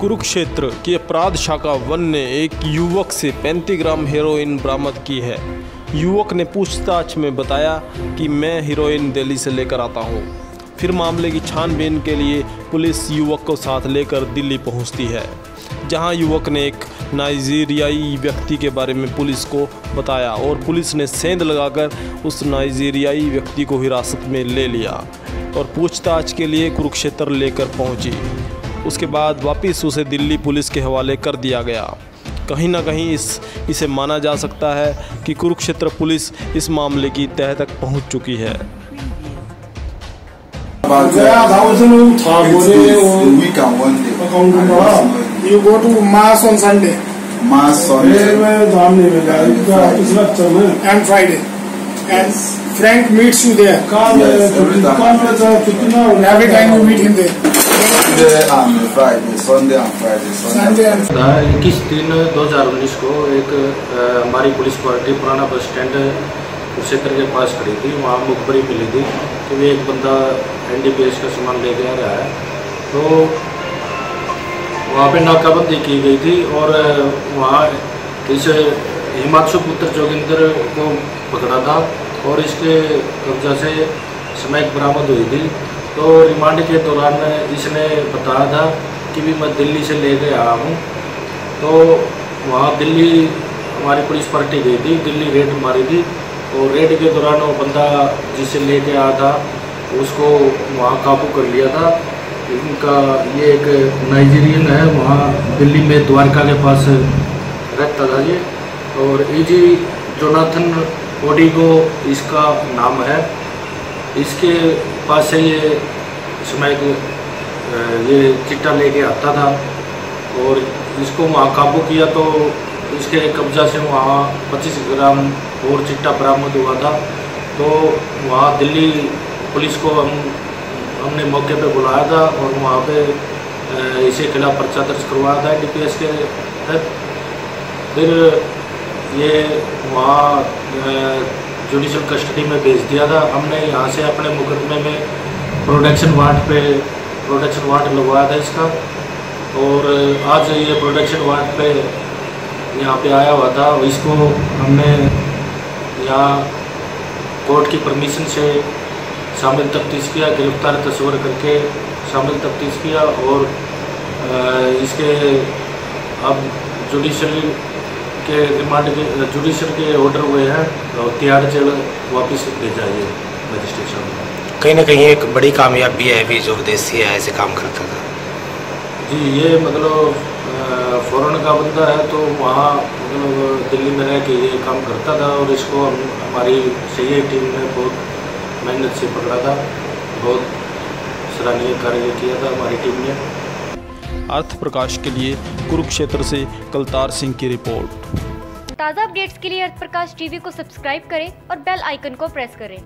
कुरुक्षेत्र की अपराध शाखा वन ने एक युवक से 35 ग्राम हेरोइन बरामद की है। युवक ने पूछताछ में बताया कि मैं हीरोइन दिल्ली से लेकर आता हूँ। फिर मामले की छानबीन के लिए पुलिस युवक को साथ लेकर दिल्ली पहुँचती है, जहाँ युवक ने एक नाइजीरियाई व्यक्ति के बारे में पुलिस को बताया और पुलिस ने सेंध लगाकर उस नाइजीरियाई व्यक्ति को हिरासत में ले लिया और पूछताछ के लिए कुरुक्षेत्र लेकर पहुँची। उसके बाद वापस उसे दिल्ली पुलिस के हवाले कर दिया गया। कहीं ना कहीं इस इसे माना जा सकता है कि कुरुक्षेत्र पुलिस इस मामले की तह तक पहुँच चुकी है। इक्कीस तीन दो हज़ार उन्नीस को एक हमारी पुलिस पार्टी पुराना बस स्टैंड कुरुक्षेत्र के पास खड़ी थी। वहाँ मुखबरी मिली थी कि वे एक बंदा एनडीपीएस का सामान लेके आ रहा है। तो वहाँ पे नाकाबंदी की गई थी और वहाँ इस हिमांशु पुत्र जोगिंदर को पकड़ा था और इसके कब्जा से स्मैक बरामद हुई थी। तो रिमांड के दौरान इसने बताया था कि भी मैं दिल्ली से ले के आया हूँ तो वहाँ दिल्ली हमारी पुलिस पार्टी गई थी, दिल्ली रेड मारी थी, और रेड के दौरान वो बंदा जिसे लेके आया था, उसको वहाँ काबू कर लिया था। इनका ये एक नाइजीरियन है, वहाँ दिल्ली में द्वारका के पास रहता था ये, और इजी जोनाथन ओडी को इसका नाम है। इसके पास से ये स्मैक ये चिट्टा लेके आता था और इसको वहाँ काबू किया तो इसके कब्जा से वहाँ 25 ग्राम और चिट्टा बरामद हुआ था। तो वहाँ दिल्ली पुलिस को हम, हमने मौके पे बुलाया था और वहाँ पे इसके खिलाफ पर्चा दर्ज करवाया था डीपीएस के तहत। फिर ये वहाँ जुडिशल कस्टडी में भेज दिया था, हमने यहाँ से अपने मुकदमे में प्रोडक्शन वार्ड पे प्रोडक्शन वार्ड लगवाया था इसका। और आज ये प्रोडक्शन वार्ड पे यहाँ पे आया हुआ था इसको हमने यहाँ कोर्ट की परमिशन से शामिल तफ्तीश किया, गिरफ़्तार तस्वर करके शामिल तफ्तीश किया, और इसके अब जुडिशल के रिमांड के जुडिशल के ऑर्डर हुए हैं और तिहाड़ जेल वापस भेजा ये मजिस्ट्रेशन में कहीं ना कहीं एक बड़ी कामयाबी है भी जो विदेशी है ऐसे काम करता था। जी ये मतलब फ़ौरन का बंदा है तो वहाँ मतलब दिल्ली में रह के ये काम करता था और इसको हम हमारी सही टीम ने बहुत मेहनत से पकड़ा था बहुत सराहनीय कार्य किया था हमारी टीम ने। अर्थ प्रकाश के लिए कुरुक्षेत्र से कलतार सिंह की रिपोर्ट। ताज़ा अपडेट्स के लिए अर्थ प्रकाश टीवी को सब्सक्राइब करें और बेल आइकन को प्रेस करें।